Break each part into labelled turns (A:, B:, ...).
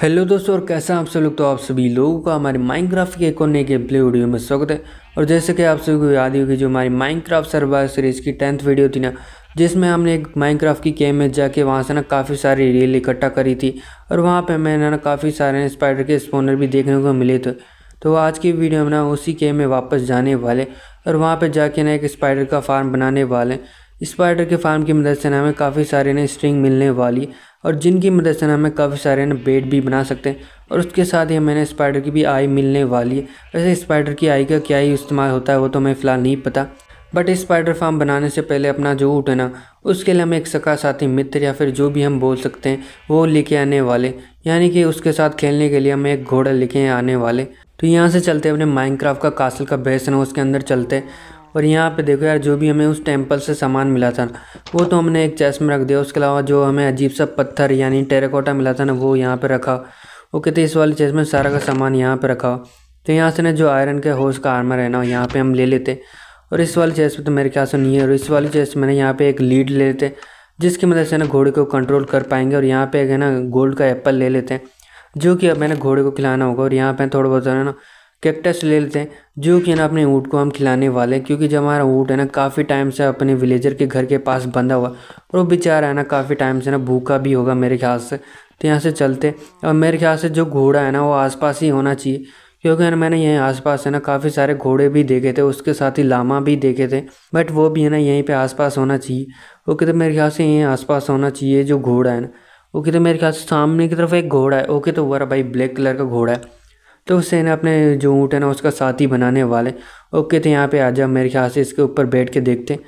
A: Hello दोस्तों, और कैसा आप सब लोग? तो आप सभी लोगों का हमारे माइनक्राफ्ट के एक और नए गेम प्ले वीडियो में स्वागत है। और जैसे कि आप सभी को याद होगी, जो हमारी माइनक्राफ्ट सर्वाइव सीरीज़ की टेंथ वीडियो थी ना, जिसमें हमने एक माइनक्राफ्ट की गेम में जाके वहाँ से ना काफ़ी सारी रील इकट्ठा करी थी। और वहाँ पर मैंने ना काफ़ी सारे स्पाइडर के स्पोनर भी देखने को मिले थे। तो आज की वीडियो में ना उसी गेम में वापस जाने वाले और वहाँ पर जाके ना एक स्पाइडर का फार्म बनाने वाले स्पाइडर के फार्म की मदद से ना हमें काफ़ी सारे ना स्ट्रिंग मिलने वाली और जिनकी मदद से ना हमें काफ़ी सारे ना बेड भी बना सकते हैं और उसके साथ ही हमें स्पाइडर की भी आई मिलने वाली है। वैसे स्पाइडर की आई का क्या ही इस्तेमाल होता है वो तो हमें फ़िलहाल नहीं पता, बट स्पाइडर फार्म बनाने से पहले अपना जो ऊट है ना, उसके लिए हमें एक सका साथी मित्र या फिर जो भी हम बोल सकते हैं, वो लेके आने वाले यानी कि उसके साथ खेलने के लिए हमें एक घोड़ा लेके आने वाले तो यहाँ से चलते अपने माइनक्राफ्ट का कासल का बेसन है उसके अंदर चलते और यहाँ पे देखो यार, जो भी हमें उस टेंपल से सामान मिला था वो तो हमने एक चेस्ट में रख दिया। उसके अलावा जो हमें अजीब सा पत्थर यानी टेराकोटा मिला था ना, वो यहाँ पे रखा। वो कहते इस वाली चेस्ट में सारा का सामान यहाँ पे रखा। तो यहाँ से ना जो आयरन के होस का आर्मर है ना, यहाँ पे हम ले लेते। और इस वाली चेस्ट में तो मेरे ख्याल से नहीं है। और इस वाली चेस्ट में ना यहाँ पे एक लीड ले लेते, जिसकी मदद से ना घोड़े को कंट्रोल कर पाएँगे। और यहाँ पे है ना गोल्ड का एप्पल ले लेते हैं जो कि अब मैंने घोड़े को खिलाना होगा। और यहाँ पे थोड़ा बहुत है ना कैक्टस ले लेते हैं, जो कि ना अपने ऊँट को हम खिलाने वाले हैं, क्योंकि जब हमारा ऊँट है ना, काफ़ी टाइम से अपने विलेजर के घर के पास बंधा हुआ और वो बेचारा है ना, काफ़ी टाइम से ना भूखा भी होगा मेरे ख्याल से। तो यहाँ से चलते और मेरे ख्याल से जो घोड़ा है ना, वो आसपास ही होना चाहिए, क्योंकि ना, मैंने यहीं आसपास है ना, काफ़ी सारे घोड़े भी देखे थे, उसके साथ ही लामा भी देखे थे बट वो भी है ना, यहीं पे आसपास होना चाहिए। वो कहते मेरे ख्याल से यहीं आसपास होना चाहिए, जो घोड़ा है ना, वो कहते मेरे ख्याल से सामने की तरफ़ एक घोड़ा है ओके तो वो भाई ब्लैक कलर का घोड़ा है। तो उससे ना अपने जो ऊँट है ना उसका साथी बनाने वाले। ओके तो यहाँ पे आ जा, मेरे ख्याल से इसके ऊपर बैठ के देखते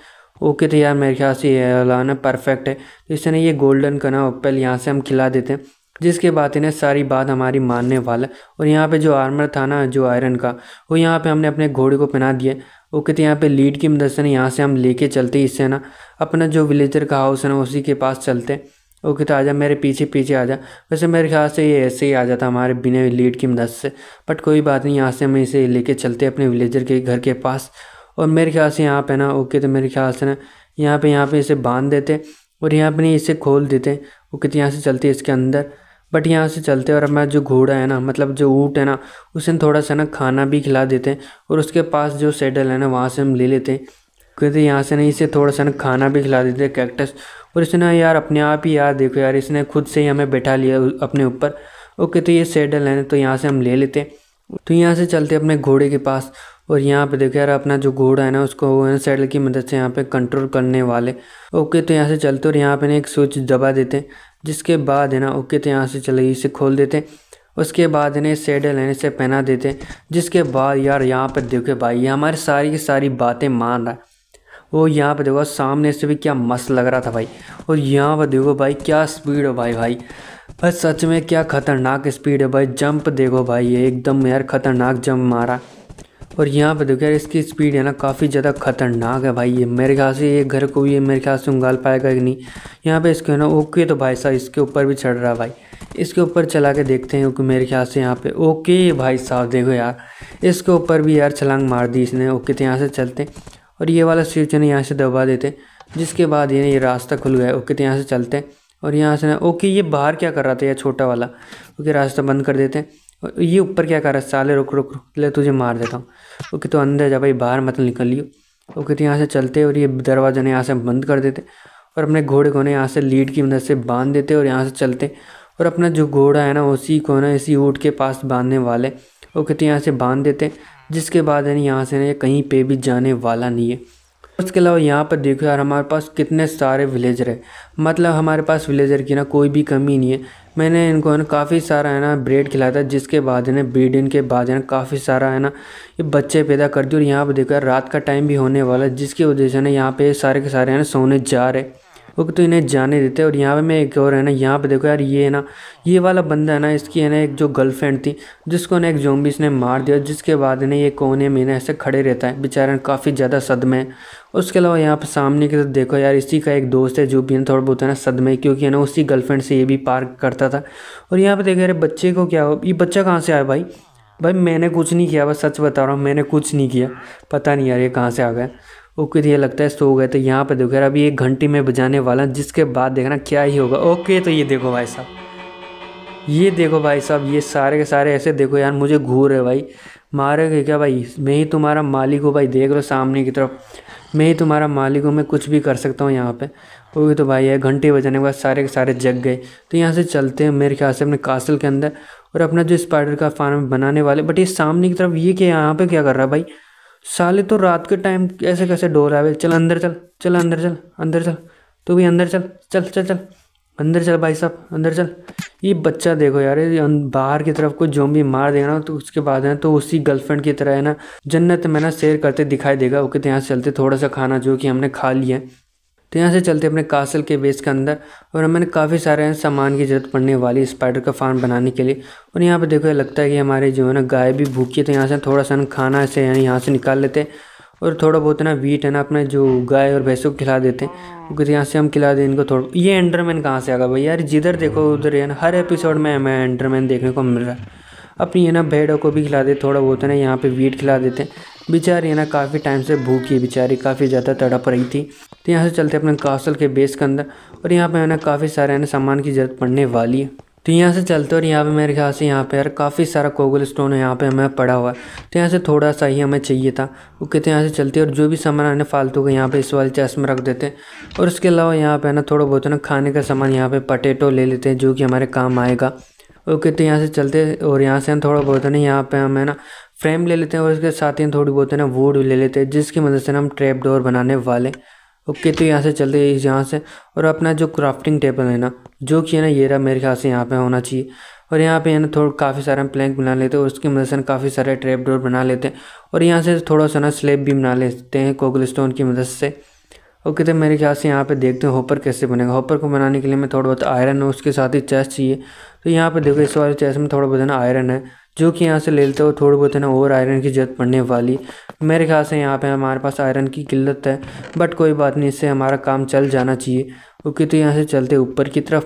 A: ओके तो यार, मेरे ख्याल से ये लाना परफेक्ट है। तो इससे ना ये गोल्डन का ना एप्पल यहाँ से हम खिला देते हैं, जिसके बाद इन्हें सारी बात हमारी मानने वाला और यहाँ पे जो आर्मर था ना, जो आयरन का, वो यहाँ पे हमने अपने घोड़े को पहना दिया ओके तो यहाँ पे लीड की मदद से ना यहाँ से हम लेके चलते इससे ना अपना जो विलेजर का हाउस है ना, उसी के पास चलते ओके तो आजा मेरे पीछे पीछे आजा वैसे मेरे ख्याल से ये ऐसे ही आ जाता हमारे बिना लीड की मदद से। बट कोई बात नहीं, यहाँ से हम इसे लेके चलते अपने विलेजर के घर के पास। और मेरे ख्याल से यहाँ पे ना ओके तो मेरे ख्याल से ना, यहाँ पे यहाँ पे इसे बाँध देते और यहाँ पे नहीं, इसे खोल देते। ओके तो यहाँ से चलते इसके अंदर। बट यहाँ से चलते और हमारा जो घोड़ा है ना मतलब जो ऊँट है ना उसे थोड़ा सा ना खाना भी खिला देते हैं और उसके पास जो सेडल है ना, वहाँ से हम ले लेते हैं। क्योंकि यहाँ से ना इसे थोड़ा सा ना खाना भी खिला देते कैक्टस और इसने यार अपने आप ही यार देखो यार, इसने खुद से ही हमें बैठा लिया अपने ऊपर। ओके तो ये सेडल है तो यहाँ से हम ले लेते तो यहाँ से चलते अपने घोड़े के पास। और यहाँ पे देखो यार, अपना जो घोड़ा है ना, उसको है सेडल की मदद से यहाँ पे कंट्रोल करने वाले। ओके तो यहाँ से चलते और यहाँ पे ना एक स्विच दबा देते हैं, जिसके बाद है ना, ओके तो यहाँ से चले, इसे खोल देते उसके बाद इन्हें सेडल है इसे पहना देते जिसके बाद यार यहाँ पर देखो भाई, ये हमारी सारी की सारी बातें मान रहा है। वो यहाँ पे देखो सामने से भी क्या मस्त लग रहा था भाई। और यहाँ पर देखो भाई क्या स्पीड है भाई भाई। बस सच में क्या खतरनाक स्पीड है भाई। जंप देखो भाई, ये एकदम यार खतरनाक जंप मारा। और यहाँ पे देखो यार इसकी स्पीड है ना काफ़ी ज़्यादा खतरनाक है भाई। ये मेरे ख्याल से ये घर को भी ये मेरे ख्याल से उंगाल पाएगा कि नहीं। यहाँ पे इसके ना ओके तो भाई साहब इसके ऊपर भी चढ़ रहा है भाई। इसके ऊपर चला के देखते हैं क्योंकि मेरे ख्याल से यहाँ पे ओके भाई साहब देखो यार। इसके ऊपर भी यार छलांग मार दी इसने। ओके तो यहाँ से चलते और ये वाला स्विच है यहाँ से दबा देते जिसके बाद ये रास्ता खुल गया, ओके तो यहाँ से चलते हैं। और यहाँ से ना, ओके, ये बाहर क्या कर रहा था, ये छोटा वाला? ओके, रास्ता बंद कर देते हैं। और ये ऊपर क्या कर रहा है, साले, रुक रुक रुक, ले तुझे मार देता हूँ। ओके तो अंदर जा भाई, बाहर मत निकल लियो। ओके तो यहाँ से चलते और ये दरवाज़ा ने यहाँ से बंद कर देते और अपने घोड़े को ना यहाँ से लीड की मदद से बाँध देते और यहाँ से चलते और अपना जो घोड़ा है ना, उसी को ना, इसी ऊँट के पास बांधने वाले ओके तो यहाँ से बाँध देते जिसके बाद है यहाँ से ना कहीं पे भी जाने वाला नहीं है। उसके अलावा यहाँ पर देखो यार, हमारे पास कितने सारे विलेजर है। मतलब हमारे पास विलेजर की ना कोई भी कमी नहीं है। मैंने इनको है ना काफ़ी सारा है ना ब्रेड खिलाया था, जिसके बाद है ना ब्रीडिंग के बाद है ना काफ़ी सारा है ना ये बच्चे पैदा कर दिए। और यहाँ पर देखो यार, रात का टाइम भी होने वाला है, जिसकी वजह से ना यहाँ पे सारे के सारे है ना सोने जा रहे वो तो इन्हें जाने देते हैं। और यहाँ पे मैं एक और है ना, यहाँ पे देखो यार ये है ना, ये वाला बंदा है ना, इसकी है ना एक जो गर्लफ्रेंड थी, जिसको ना एक जोम्बिस ने मार दिया जिसके बाद ना ये कोने में ना ऐसे खड़े रहता है, बेचारा काफ़ी ज़्यादा सदमे है। उसके अलावा यहाँ पर सामने की तरफ़ देखो यार, इसी का एक दोस्त है जो भी है थोड़ा बहुत है ना सदमे क्योंकि है ना उसी गर्लफ्रेंड से ये भी पार करता था। और यहाँ पर देखो यार, बच्चे को क्या हो, ये बच्चा कहाँ से आया भाई? भाई मैंने कुछ नहीं किया, बस सच बता रहा हूँ, मैंने कुछ नहीं किया। पता नहीं यार ये कहाँ से आ गया। ओके तो ये लगता है सो गए तो यहाँ पे देखो यार, अभी एक घंटे में बजाने वाला, जिसके बाद देखना क्या ही होगा। ओके तो ये देखो भाई साहब, ये देखो भाई साहब, ये सारे के सारे ऐसे देखो यार, मुझे घूर है भाई। मारेगे क्या भाई? मैं ही तुम्हारा मालिक हूँ भाई, देख लो सामने की तरफ़। मैं ही तुम्हारा मालिक हूँ, मैं कुछ भी कर सकता हूँ यहाँ पे। भी तो भाई है घंटे बजाने के बाद सारे के सारे जग गए। तो यहाँ से चलते हैं, मेरे ख्याल से अपने कासल के अंदर। और अपना जो स्पाइडर का फार्म बनाने वाले बट ये सामने की तरफ़ ये क्या, यहाँ पे क्या कर रहा है भाई? साले तो रात के टाइम ऐसे कैसे डोर आवे चल अंदर चल चल अंदर चल अंदर चल। तू भी अंदर चल चल चल चल। अंदर चल भाई साहब, अंदर चल। ये बच्चा देखो यार, ये बाहर की तरफ़ कोई भी मार देगा ना तो उसके बाद है तो उसी गर्लफ्रेंड की तरह है ना, जन्नत में ना शेयर करते दिखाई देगा ओके कहते यहाँ चलते, थोड़ा सा खाना जो कि हमने खा लिया है। तो यहाँ से चलते अपने कासल के बेस के अंदर और हमें काफ़ी सारे सामान की ज़रूरत पड़ने वाली स्पाइडर का फार्म बनाने के लिए। और यहाँ पर देखो ये लगता है कि हमारे जो है ना गाय भी भूखी है तो यहाँ से थोड़ा सा खाना ऐसे यानी यहाँ से निकाल लेते और थोड़ा बहुत ना वीट है ना अपने जो गाय और भैंसों को खिला देते हैं। क्योंकि यहाँ से हम खिला दें इनको थोड़ा ये एंडरमैन कहाँ से आ गया भाई? यार जिधर देखो उधर है ना, हर एपिसोड में हमें एंडरमैन देखने को मिल रहा है। अपनी, है ना, भेड़ों को भी खिला दे थोड़ा बहुत है ना, यहाँ पे वीट खिला देते हैं। बेचारी, है ना, काफ़ी टाइम से भूखी है बेचारी, काफ़ी ज़्यादा तड़प रही थी। तो यहाँ से चलते अपने कासल के बेस के अंदर और यहाँ पे, है ना, काफ़ी सारे, है ना, सामान की ज़रूरत पड़ने वाली है। तो यहाँ से चलते और यहाँ पे मेरे ख्याल से यहाँ पे, यार, काफ़ी सारा कोगल स्टोन है यहाँ पे हमें पड़ा हुआ है। तो यहाँ से थोड़ा सा ही हमें चाहिए था। वो कहते हैं यहाँ से चलते और जो भी सामान, है ना, फालतू का यहाँ पे इस वाले चेस्ट में रख देते हैं। और उसके अलावा यहाँ पे ना थोड़ा बहुत ना, खाने का सामान यहाँ पे पटेटो ले लेते हैं, जो कि हमारे काम आएगा। ओके तो यहाँ से चलते और यहाँ से हम थोड़ा बहुत है ना, यहाँ पे हम है ना, फ्रेम ले लेते हैं और उसके साथ ही थोड़ी बहुत है ना वुड ले लेते हैं, जिसकी मदद से हम ट्रैप डोर बनाने वाले ओके तो यहाँ से चलते हैं यहाँ से। और अपना जो क्राफ्टिंग टेबल है ना, जो कि है ना, ये रहा मेरे ख्याल से यहाँ पे होना चाहिए। और यहाँ पे है ना, थोड़ा काफ़ी सारे हम प्लैंक बना लेते हैं और उसकी मदद से काफ़ी सारे ट्रैप डोर बना लेते हैं। और यहाँ से थोड़ा सा ना स्लेब भी बना लेते हैं कोगल स्टोन की मदद से। ओके तो मेरे ख्याल से यहाँ पे देखते हैं हॉपर कैसे बनेगा? हॉपर को बनाने के लिए मैं थोड़ा बहुत आयरन और उसके साथ ही चेस्ट चाहिए। तो यहाँ पे देखो इस वाले चेस्ट में थोड़ा बहुत है ना आयरन है, जो कि यहाँ से ले लेते हो थोड़ी बहुत है ना और आयरन की ज़रूरत पड़ने वाली। मेरे ख्याल से यहाँ पे हमारे पास आयरन की किल्लत है बट कोई बात नहीं, इससे हमारा काम चल जाना चाहिए ओके तो यहाँ से चलते ऊपर की तरफ़।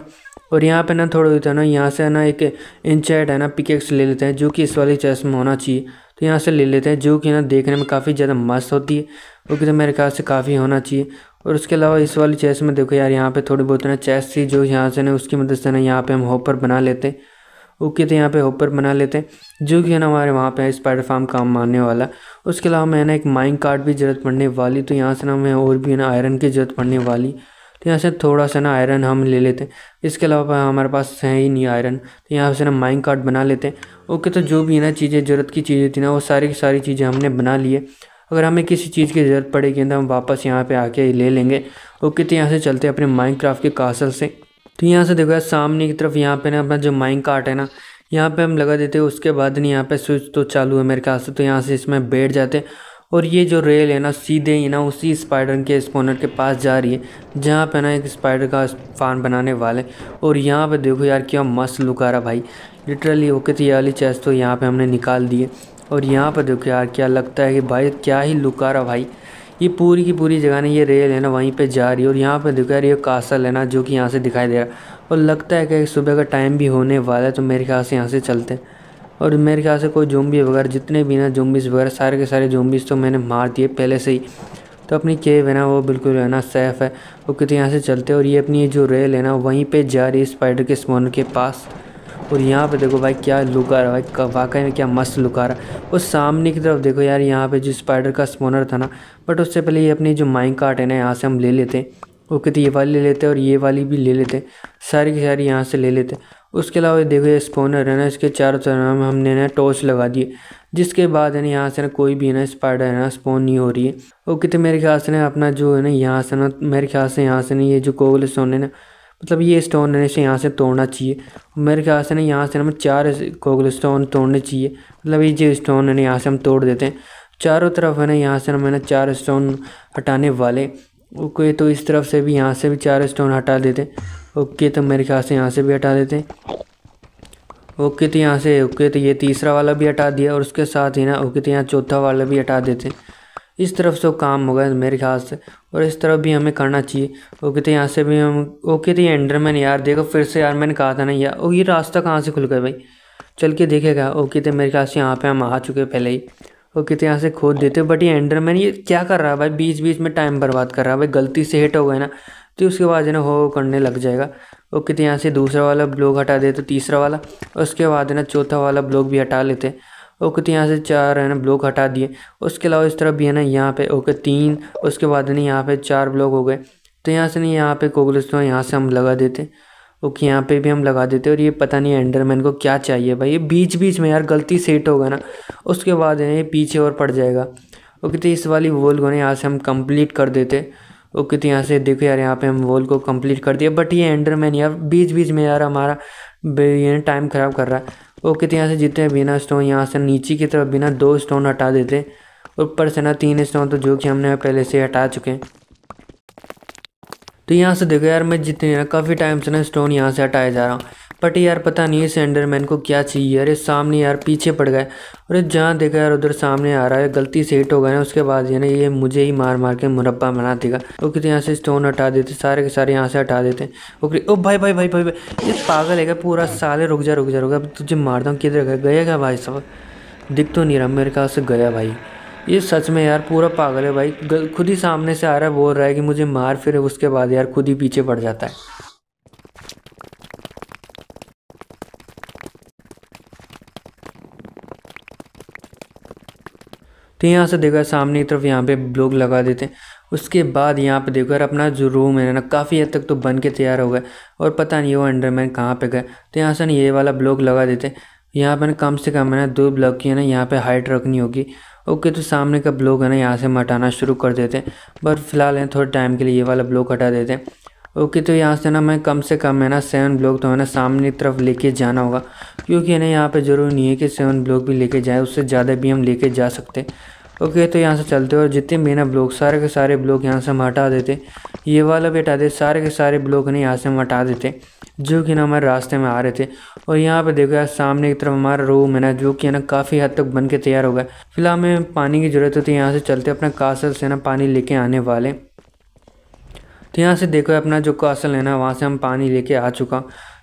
A: और यहाँ पे ना थोड़ा होता है ना, यहाँ से ना एक इंचेड है ना पिकेक्स ले लेते हैं, जो कि इस वाली चेस्ट में होना चाहिए। तो यहाँ से ले लेते हैं, जो कि ना देखने में काफ़ी ज़्यादा मस्त होती है ओके तो मेरे ख्याल से काफ़ी होना चाहिए। और उसके अलावा इस वाली चेस में देखो यार, यहाँ पे थोड़ी बहुत ना चेस थी जो यहाँ से ना उसकी मदद से ना यहाँ पे हम होपर बना लेते। हैं ओके तो यहाँ पे होपर बना लेते हैं जो कि है ना हमारे वहाँ पे स्पाइडर फार्म काम आने वाला। उसके अलावा मैं ना एक माइंड कार्ड भी ज़रूरत पड़ने वाली तो यहाँ से ना हमें और भी है ना आयरन की ज़रूरत पड़ने वाली। तो यहाँ से थोड़ा सा ना आयरन हम ले लेते हैं इसके अलावा हमारे पास है ही नहीं आयरन तो यहाँ से ना माइंड कार्ड बना लेते। हैं ओके तो जो भी है ना चीज़ें, ज़रूरत की चीज़ें थी ना, वो सारी की सारी चीज़ें हमने बना लिए। अगर हमें किसी चीज़ की ज़रूरत पड़ेगी तो हम वापस यहाँ पे आके ले लेंगे। ओके तो यहाँ से चलते अपने माइंड क्राफ्ट के कासल से। तो यहाँ से देखो यार, सामने की तरफ़ यहाँ पे ना अपना जो माइंड कार्ट है ना, यहाँ पे हम लगा देते हैं, उसके बाद नहीं, यहाँ पे स्विच तो चालू है मेरे ख्याल से तो यहाँ से इसमें बैठ जाते हैं। और ये जो रेल है ना, सीधे ही ना उसी स्पाइडर के स्पोनर के पास जा रही है, जहाँ पे ना एक स्पाइडर का फान बनाने वाले और यहाँ पे देखो यार, क्या मस्त लुक आ रहा भाई। लिटरली ओके तो ये वाली चेस्ट तो यहाँ पे हमने निकाल दी है और यहाँ पर देखो यार, क्या लगता है कि भाई क्या ही लुक रहा भाई। ये पूरी की पूरी जगह ना ये रेल है ना, वहीं पे जा रही है। और यहाँ पे देखो यार, ये कासल है ना, जो कि यहाँ से दिखाई दे रहा है और लगता है कि सुबह का टाइम भी होने वाला है तो मेरे ख्याल से यहाँ से चलते हैं। और मेरे ख्याल से कोई जोम्बी वगैरह, जितने भी ना जोम्बिस वगैरह, सारे के सारे जोम्बिस तो मैंने मार दिए पहले से ही। तो अपनी केव है ना, वो बिल्कुल है ना सेफ़ है। वो कितने यहाँ से चलते और ये अपनी जो रेल है ना, वहीं पर जा रही है स्पाइडर के स्पॉनर के पास। और यहाँ पे देखो भाई क्या लुक आ रहा है भाई वाकई में क्या मस्त लुक आ रहा है। और सामने की तरफ़ देखो यार, यहाँ पे जो स्पाइडर का स्पोनर था ना बट उससे पहले ये अपनी जो माइंड कार्ट है ना, यहाँ से हम ले लेते हैं। ओके तो ये वाली ले लेते हैं और ये वाली भी ले लेते हैं। सारी की सारी यहाँ से ले लेते हैं। उसके अलावा देखो ये स्पोनर है ना, इसके चारों तरफ़ हमने ना टॉर्च लगा दिए। जिसके बाद है ना, यहाँ से ना कोई भी है ना स्पाइडर है ना स्पोन नहीं हो रही है। ओके तो मेरे ख्याल से ना अपना जो है ना, यहाँ से ना, मेरे ख्याल से यहाँ से ना ये जो कोगल स्टोन है ना मतलब ये स्टोन है इसे यहाँ से तोड़ना चाहिए। मेरे ख्याल से ना यहाँ से हमें चार कोगल स्टोन तोड़ने चाहिए। मतलब ये जो स्टोन है ना यहाँ से हम तोड़ देते हैं। चारों तरफ़ है ना यहाँ से हमें ना चार स्टोन हटाने वाले। ओके तो इस तरफ़ से भी यहाँ से भी चार स्टोन हटा देते हैं। ओके तो मेरे ख्याल से यहाँ से भी हटा देते हैं। ओके तो यहाँ से, ओके तो ये तीसरा वाला भी हटा दिया और उसके साथ ही ना, ओके तो यहाँ चौथा वाला भी हटा देते इस तरफ़ से काम होगा मेरे ख्याल से, और इस तरफ़ भी हमें करना चाहिए। ओके तो यहाँ से भी हम ओके तो ये एंडरमैन यार, देखो फिर से यार, मैंने कहा था ना यार ओ ये रास्ता कहाँ से खुल गया भाई? चल के देखेगा ओके तो मेरे ख्याल से यहाँ पे हम आ चुके पहले ही। ओके तो यहाँ से खोद देते बट ये एंडरमैन ये क्या कर रहा है भाई? बीच बीच में टाइम बर्बाद कर रहा है भाई, गलती से हिट हो गए ना तो उसके बाद जो ना हो करने लग जाएगा। ओके तो यहाँ से दूसरा वाला ब्लॉक हटा दे तो तीसरा वाला, उसके बाद है ना चौथा वाला ब्लॉक भी हटा लेते ओके तो यहाँ से चार है ना ब्लॉक हटा दिए। उसके अलावा इस तरफ़ भी है ना यहाँ पे ओके तीन, उसके बाद नहीं यहाँ पे चार ब्लॉक हो गए। तो यहाँ से नहीं यहाँ पे कोगलिस्टोन यहाँ से हम लगा देते ओके यहाँ पे भी हम लगा देते और ये पता नहीं एंडरमैन को क्या चाहिए भाई। ये बीच बीच में यार गलती सेट होगा ना। उसके बाद है ये पीछे और पड़ जाएगा। ओके तो इस वाली वॉल को ना यहाँ से हम कंप्लीट कर देते ओके तो यहाँ से देखो यार यहाँ पे हम वॉल को कंप्लीट कर दिया। बट ये एंडरमैन यार बीच बीच में यार हमारा ये टाइम ख़राब कर रहा है। ओके तो यहाँ से जितने बिना स्टोन यहाँ से नीचे की तरफ़ बिना दो स्टोन हटा देते ऊपर से ना तीन स्टोन तो जो कि हमने पहले से हटा चुके हैं। तो यहाँ से देखो यार, मैं जितने, काफ़ी टाइम से ना स्टोन यहाँ से हटाया जा रहा हूँ। बट यार पता नहीं है एंडरमैन को क्या चाहिए अरे सामने यार पीछे पड़ गए। अरे जहाँ देखा यार, उधर सामने आ रहा है, गलती से हिट हो गए ना उसके बाद ये ना, ये मुझे ही मार मार के मुरब्बा बना देगा। ओके कितने यहाँ से स्टोन हटा देते, सारे के सारे यहाँ से हटा देते ओके ओ भाई भाई भाई भाई भाई, ये पागल है पूरा साले रुक जा रुक जा रुक जा। तुझे मारता हूँ, किधर गया? क्या भाई साहब? दिख तो नहीं रहा, मेरे ख्याल से गया भाई? ये सच में यार पूरा पागल है भाई। खुद ही सामने से आ रहा है, बोल रहा है कि मुझे मार, फिर उसके बाद यार खुद ही पीछे पड़ जाता है। तो यहाँ से देखो सामने की तरफ़ यहाँ पे ब्लॉक लगा देते हैं। उसके बाद यहाँ पे देखो यार, अपना जो रूम है ना, काफ़ी हद तक तो बन के तैयार हो गया और पता नहीं वो अंडरमैन कहाँ पे गए। तो यहाँ से ना ये वाला ब्लॉक लगा देते हैं। यहाँ पे ना कम से कम है ना, दो ब्लॉक की है ना, यहाँ पे हाइट रखनी होगी। ओके तो सामने का ब्लॉक है ना, यहाँ से हटाना शुरू कर देते हैं। बट फ़िलहाल है, थोड़े टाइम के लिए ये वाला ब्लॉक हटा देते हैं। ओके तो यहाँ से ना मैं कम से कम है ना सेवन ब्लॉक तो है ना सामने तरफ़ लेके जाना होगा। क्योंकि है ना यहाँ पे ज़रूरी नहीं है कि सेवन ब्लॉक भी लेके जाए, उससे ज़्यादा भी हम लेके जा सकते ओके तो यहाँ से चलते और जितने भी ना ब्लॉक सारे के सारे ब्लॉक यहाँ से हम हटा देते ये वाला भी हटा देते सारे के सारे ब्लॉक ने यहाँ से हम हटा देते जो कि ना हमारे रास्ते में आ रहे थे। और यहाँ पे देखो यार, सामने की तरफ़ हमारा रूम है ना, जो कि है ना काफ़ी हद तक बन के तैयार हो गया। फ़िलहाल हमें पानी की ज़रूरत होती है, यहाँ से चलते अपने कासल से ना पानी लेके आने वाले तो यहाँ से देखो अपना जो कासल है ना, वहाँ से हम पानी लेके आ चुका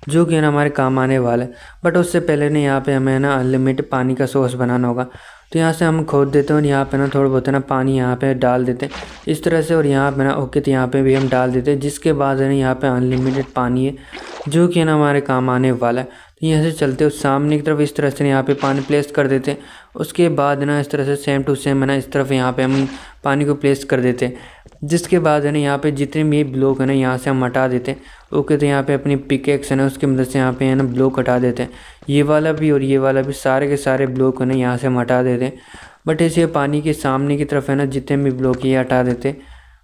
A: जो कि है ना हमारे काम आने वाला है। बट उससे पहले ना यहाँ पे हमें ना अनलिमिटेड पानी का सोर्स बनाना होगा। तो यहाँ से हम खोद देते हैं और यहाँ पे ना थोड़ा बहुत ना पानी यहाँ पे डाल देते हैं। इस तरह से और यहाँ पे ना ओके तो यहाँ पे भी हम डाल देते हैं, जिसके बाद है ना यहाँ पे अनलिमिटेड पानी है, जो कि है ना हमारे काम आने वाला है। तो यहाँ से चलते हो सामने की तरफ़ इस तरह से यहाँ पे पानी प्लेस कर देते हैं। उसके बाद ना इस तरह से सेम टू सेम है ना, इस तरफ़ यहाँ पे हम पानी को प्लेस कर देते हैं। जिसके बाद है ना यहाँ पे जितने भी ब्लॉक है ना यहाँ से हम हटा देते हैं। ओके तो यहाँ पे अपनी पिकेक्स है ना, उसकी मदद से यहाँ पे है ना ब्लॉक हटा देते हैं। ये वाला भी और ये वाला भी सारे के सारे ब्लॉक है ना यहाँ से हम हटा देते हैं। बट ऐसे पानी के सामने की तरफ़ है ना जितने भी ब्लॉक ये हटा देते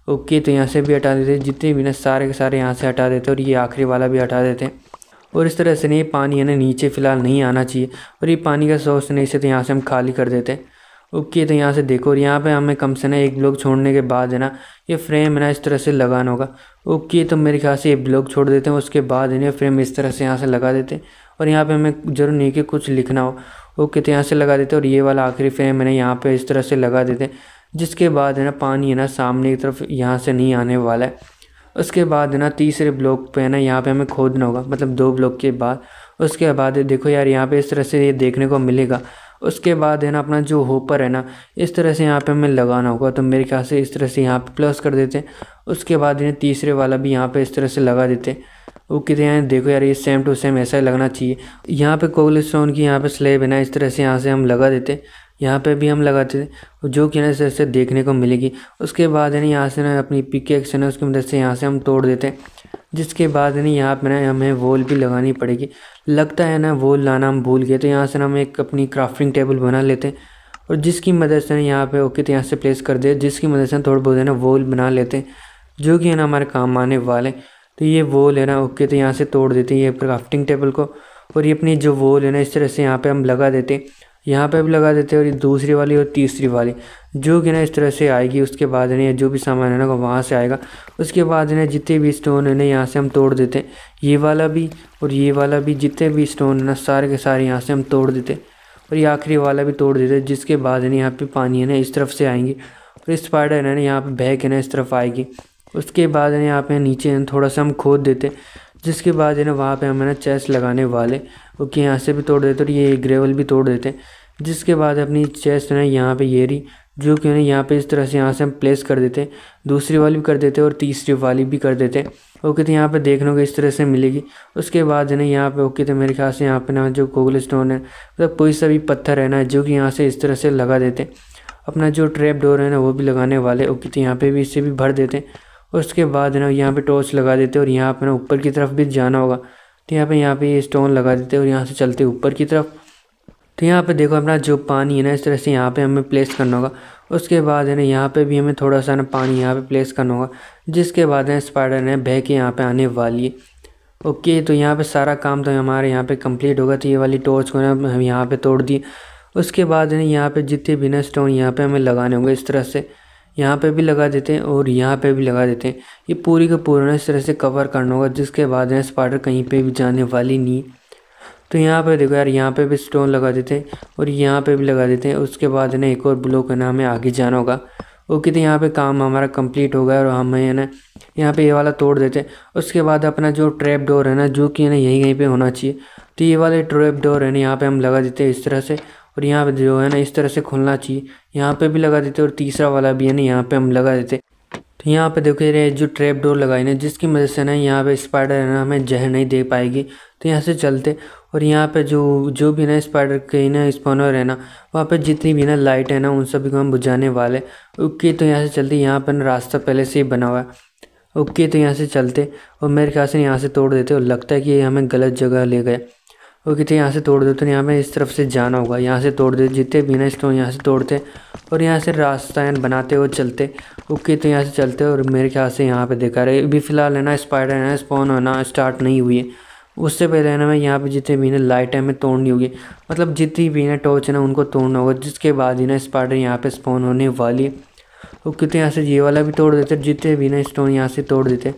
A: ओके तो यहाँ से भी हटा देते जितने भी ना सारे के सारे यहाँ से हटा देते और ये आखिरी वाला भी हटा देते और इस तरह से नहीं पानी है ना नीचे फ़िलहाल नहीं आना चाहिए। और ये पानी का सोर्स नहीं से तो यहाँ से हम खाली कर देते हैं। ओके तो यहाँ से देखो और यहाँ पे हमें कम से ना एक ब्लॉक छोड़ने के बाद है ना, ये फ्रेम है ना, इस तरह से लगाना होगा। ओके तो मेरे ख्याल से ये ब्लॉक छोड़ देते हैं, उसके बाद इन्हें फ्रेम इस तरह से यहाँ से लगा देते हैं। और यहाँ पे हमें ज़रूर नहीं कि कुछ लिखना हो। ओके तो यहाँ से लगा देते हैं और ये वाला आखिरी फ्रेम है ना, यहाँ पर इस तरह से लगा देते हैं, जिसके बाद है ना, पानी है ना, सामने की तरफ़ यहाँ से नहीं आने वाला है। उसके बाद है ना, तीसरे ब्लॉक पे है ना, यहाँ पे हमें खोदना होगा मतलब दो ब्लॉक के बाद। उसके बाद देखो यार, यहाँ पे इस तरह से ये देखने को मिलेगा। उसके बाद है ना अपना जो होपर है ना, इस तरह से यहाँ पे हमें लगाना होगा। तो मेरे ख्याल से इस तरह से यहाँ पे प्लस कर देते हैं। उसके बाद इन्हें तीसरे वाला भी यहाँ पे इस तरह से लगा देते हैं। वो कितने हैं? देखो यार, ये सेम टू सेम ऐसा ही लगना चाहिए। यहाँ पे कोगल स्टोन की यहाँ पे स्लेब है ना, इस तरह से यहाँ से हम लगा देते यहाँ पे भी हम लगाते थे जो कि ना इस तरह से देखने को मिलेगी। उसके बाद है ना यहाँ से ना अपनी पिकेक्स है ना उसकी मदद से यहाँ से हम तोड़ देते हैं। जिसके बाद नहीं यहाँ पर ना हमें वॉल भी लगानी पड़ेगी। लगता है ना वॉल लाना हम भूल गए तो यहाँ से ना हम एक अपनी क्राफ्टिंग टेबल बना लेते हैं। और जिसकी मदद से ना यहाँ पे ओके तो यहाँ से प्लेस कर दे जिसकी मदद से थोड़ा बहुत है ना वॉल बना लेते हैं, जो कि है ना हमारे काम आने वाले तो ये वॉल है ना ओके तो यहाँ से तोड़ देते हैं ये क्राफ्टिंग टेबल को। और ये अपनी जो वॉल है ना, इस तरह से यहाँ पे हम लगा देते हैं। यहाँ पे भी लगा देते हैं और ये दूसरी वाली और तीसरी वाली। जो कि ना इस तरह से आएगी, उसके बाद इन्हें जो भी सामान है ना वहाँ से आएगा। उसके बाद इन्हें जितने भी स्टोन है ना, यहाँ से हम तोड़ देते हैं। ये वाला भी और ये वाला भी, जितने भी स्टोन है ना, सारे के सारे यहाँ से हम तोड़ देते हैं। और ये आखिरी वाला भी तोड़ देते जिसके बाद इन्हें यहाँ पे पानी है ना, इस तरफ़ से आएँगी। और स्पाइडर है ना, यहाँ पर बैग है ना इस तरफ़ आएगी। उसके बाद है यहाँ पे नीचे थोड़ा सा हम खोद देते जिसके बाद है ना वहाँ पे हमें ना चेस्ट लगाने वाले। ओके यहाँ से भी तोड़ देते और ये ग्रेवल भी तोड़ देते हैं। जिसके बाद अपनी चेस्ट है यहाँ पे ये रही, जो कि उन्हें यहाँ पे इस तरह से यहाँ से हम प्लेस कर देते हैं। दूसरी वाली भी कर देते हैं और तीसरी वाली भी कर देते हैं। ओके तो यहाँ पे देखने को इस तरह से मिलेगी। उसके बाद है ना यहाँ पे ओके तो मेरे ख्याल से यहाँ पे ना जो कोगल स्टोन है मतलब कोई सा भी पत्थर है ना जो कि यहाँ से इस तरह से लगा देते अपना जो ट्रैप डोर है ना वो भी लगाने वाले ओके तो यहाँ पर भी इससे भी भर देते हैं। उसके बाद है ना यहाँ पर टॉर्च लगा देते और यहाँ पर ना ऊपर की तरफ़ भी जाना होगा। तो यहाँ पे यहाँ पे स्टोन लगा देते हैं और यहाँ से चलते ऊपर की तरफ़ तो यहाँ पे देखो अपना जो पानी है ना इस तरह से यहाँ पे हमें प्लेस करना होगा उसके बाद है ना यहाँ पे भी हमें थोड़ा सा ना पानी यहाँ पे प्लेस करना होगा जिसके बाद है स्पाइडर ने बह के यहाँ पे आने वाली है ओके तो यहाँ पे सारा काम तो हमारे यहाँ पे कंप्लीट होगा तो ये वाली टॉर्च को ना हम यहाँ पे तोड़ दिए उसके बाद है ना यहाँ पे जितने भी ना स्टोन यहाँ पे हमें लगाने होंगे इस तरह से यहाँ पे भी लगा देते हैं और यहाँ पे भी लगा देते हैं। ये पूरी का पूरा इस तरह से कवर करना होगा, जिसके बाद है स्पाइडर कहीं पे भी जाने वाली नहीं। तो यहाँ पे देखो यार, यहाँ पे भी स्टोन लगा देते हैं और यहाँ पे भी लगा देते हैं। उसके बाद ना एक और ब्लॉक है ना हमें आगे जाना होगा। ओके तो यहाँ पे काम हमारा कंप्लीट हो गया और हमें है ना यहाँ पे ये वाला तोड़ देते हैं। उसके बाद अपना जो ट्रैप डोर है ना, जो कि है ना यहीं कहीं पे होना चाहिए। तो ये वाले ट्रैप डोर है ना यहाँ पे हम लगा देते हैं इस तरह से। और यहाँ पे जो है ना, इस तरह से खुलना चाहिए। यहाँ पे भी लगा देते और तीसरा वाला भी है ना, यहाँ पे हम लगा देते। तो यहाँ पे देखो ये जो ट्रैप डोर लगाई ना, जिसकी मदद से ना यहाँ पे स्पाइडर है ना, हमें जहर नहीं दे पाएगी। तो यहाँ से चलते और यहाँ पे जो जो भी ना स्पाइडर के ना स्पॉनर है ना, वहाँ पे जितनी भी ना लाइट है ना, उन सभी को हम बुझाने वाले ओके तो यहाँ से चलते, यहाँ पर ना रास्ता पहले से ही बना हुआ है। ओके तो यहाँ से चलते और मेरे ख्याल से यहाँ से तोड़ देते और लगता है कि हमें गलत जगह ले गए। ओके तो यहाँ से तोड़ दो। तो यहाँ पे इस तरफ़ से जाना होगा। यहाँ से तोड़ दे, जितने भी ना स्टोन यहाँ से तोड़ते और यहाँ से रास्ता बनाते हुए चलते। ओके तो यहाँ से चलते और मेरे ख्याल से यहाँ पे देखा रहे। अभी फ़िलहाल है ना स्पाइडर है ना स्पॉन होना स्टार्ट नहीं हुई है। उससे पहले है ना, मैं यहाँ पे जितने भी ना लाइट है तोड़नी होगी मतलब जितनी भी ना टॉर्च है ना, उनको तोड़ना होगा। जिसके बाद ही ना स्पाइडर यहाँ पे स्पॉन होने वाली है। ओके तो यहाँ से ये वाला भी तोड़ देते जितने भी ना स्टोन यहाँ से तोड़ देते,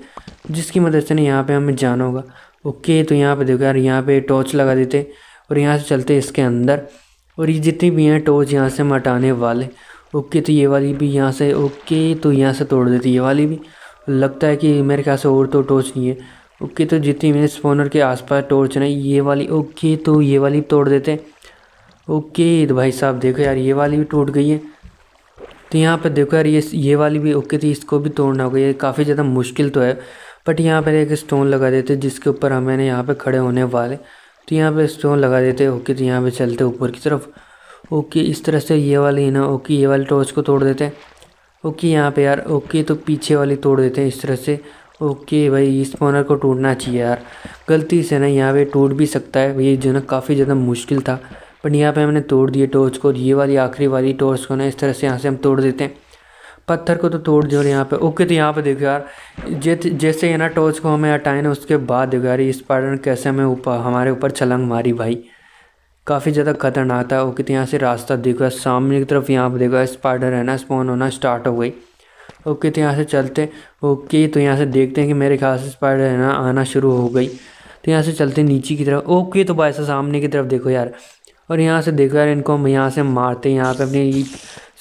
A: जिसकी मदद से ना यहाँ पर हमें जाना होगा। ओके तो यहाँ पे देखो यार, यहाँ पे टॉर्च लगा देते और यहाँ से चलते इसके अंदर। और ये जितनी भी हैं टॉर्च यहाँ से हम हटाने वाले। ओके तो ये वाली भी यहाँ से, ओके तो यहाँ से तोड़ देती ये वाली भी, लगता है कि मेरे ख्याल से और तो टॉर्च नहीं है। ओके तो जितनी मेरे स्पोनर के आसपास टॉर्च है, ये वाली, ओके तो ये वाली तोड़ देते ओके तो भाई साहब देखो यार, ये वाली भी टूट गई है। तो यहाँ पर देखो यार, ये ये वाली भी, ओके तो इसको भी तोड़ना होगा। ये काफ़ी ज़्यादा मुश्किल तो है। बट यहाँ पर एक स्टोन लगा देते जिसके ऊपर हमें यहाँ पे खड़े होने वाले। तो यहाँ पे स्टोन लगा देते ओके तो यहाँ पे चलते ऊपर की तरफ़। ओके इस तरह से ये वाली ना ओके ये वाली टॉर्च को तोड़ देते हैं। ओके यहाँ पे यार ओके तो पीछे वाली तोड़ देते हैं इस तरह से। ओके भाई, इस स्पॉनर को टूटना चाहिए यार। गलती से ना यहाँ पे टूट भी सकता है। ये जो ना काफ़ी ज़्यादा मुश्किल था। बट यहाँ पे हमने तोड़ दिए टॉर्च को ये वाली आखिरी वाली टॉर्च को ना इस तरह से यहाँ से हम तोड़ देते हैं। पत्थर को तो तोड़ दिया यहाँ पे। ओके तो यहाँ पे देखो यार जैसे ये ना, टॉर्च को हमें हटाए ना, उसके बाद देखो यार, इस स्पाइडर ने कैसे हमें ऊपर हमारे ऊपर छलंग मारी भाई। काफ़ी ज़्यादा खतरनाक था। ओके तो यहाँ से रास्ता देखो सामने की तरफ़ यहाँ पे देखो स्पाइडर है ना स्पॉन होना स्टार्ट हो गई। ओके तो यहाँ से चलते। ओके तो यहाँ से देखते हैं कि मेरे ख्याल से स्पाइडर है ना, आना शुरू हो गई। तो यहाँ से चलते नीचे की तरफ़। ओके तो भाई सामने की तरफ़ देखो यार और यहाँ से देखो यार, इनको हम यहाँ से मारते हैं, यहाँ पे अपनी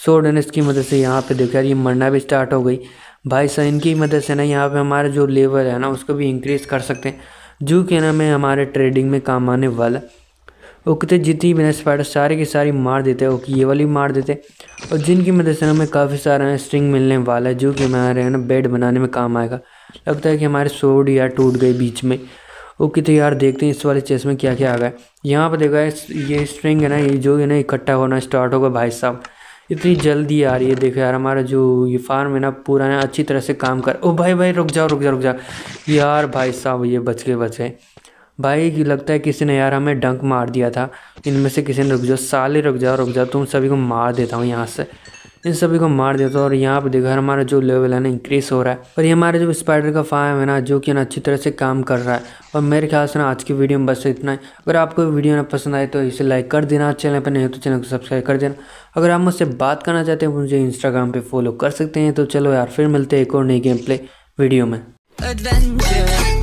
A: सोड एन की मदद से यहाँ पे देखो यार, ये मरना भी स्टार्ट हो गई। भाई साहब, इनकी मदद से ना यहाँ पे हमारा जो लेवल है ना, उसको भी इंक्रीज़ कर सकते हैं। जो कि ना मैं हमारे ट्रेडिंग में काम आने वाला। ओके तो जितनी भी स्पाइडर सारे की सारी मार देते हैं ये वाली मार देते और जिनकी मदद से ना हमें काफ़ी सारा स्ट्रिंग मिलने वाला है, जो कि हमारे ना बेड बनाने में काम आएगा। लगता है कि हमारे सोड यार टूट गए बीच में। ओके तो यार देखते हैं इस वाले चेस में क्या क्या आ गया। यहाँ पर देखा है ये स्ट्रिंग है ना, ये जो है ना इकट्ठा होना स्टार्ट होगा भाई साहब। इतनी जल्दी आ रही है देखो यार, हमारा जो ये फार्म है ना, पूरा ना अच्छी तरह से काम कर। ओ भाई भाई, रुक जाओ रुक जाओ रुक जाओ। यार भाई साहब, ये बच गए बच गए। भाई लगता है किसी ने यार हमें डंक मार दिया था। इनमें से किसी ने रुक जाओ, साले रुक जाओ रुक जाओ, तुम सभी को मार देता हूँ यहाँ से। इन सभी को मार देता हूँ और यहाँ पर देखो, हमारा जो लेवल है ना इंक्रीज हो रहा है। और ये हमारे जो स्पाइडर का फार्म है ना, जो कि ना अच्छी तरह से काम कर रहा है। और मेरे ख्याल से ना, आज की वीडियो में बस इतना ही। अगर आपको वीडियो ना पसंद आए तो इसे लाइक कर देना चैनल पर नहीं तो चैनल को सब्सक्राइब कर देना। अगर आप मुझसे बात करना चाहते हैं, मुझे इंस्टाग्राम पर फॉलो कर सकते हैं। तो चलो यार, फिर मिलते हैं एक और नई गेम प्ले वीडियो में। Adventure.